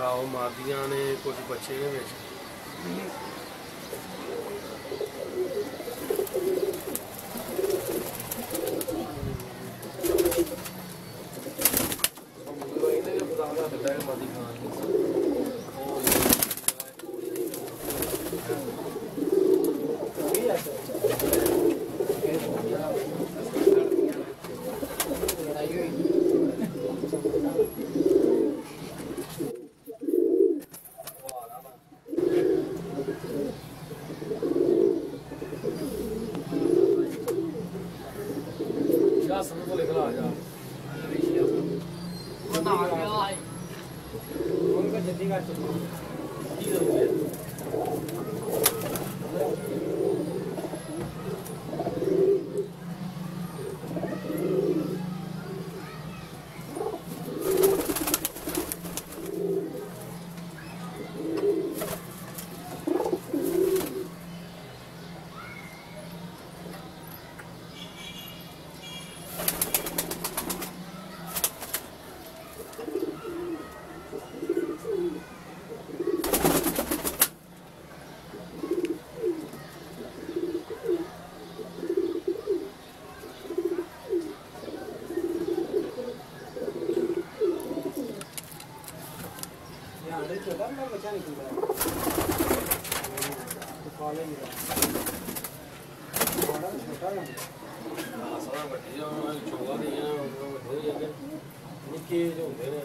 ਆਓ ਮਾਰਦੀਆਂ ਨੇ ਕੁਝ ਬੱਚੇ ਨੇ ਵਿੱਚ 什么都得跟老师没有那个我们感觉应该是第一个 ਕੋ ਲਿਖ ਲਾ ਜਾ ਕੀ ਦਊਗੇ ਆ ਸਾਰਾ ਵੱਡੀ ਆ ਚੋਗਾ ਨਹੀਂ। ਆ ਵੱਡੇ ਜਿਹੇ ਨਿੱਕੇ ਜਿਹੇ ਹੁੰਦੇ ਨੇ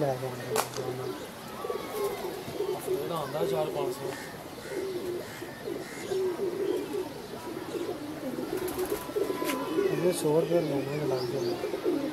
ਲੈ ਗਿਆ ਇਹਦਾ ਆਉਂਦਾ 4-500 ਉਹਨੇ 100 ਰੁਪਏ ਲੈਣੇ ਲੱਗ ਜਾਂਦੇ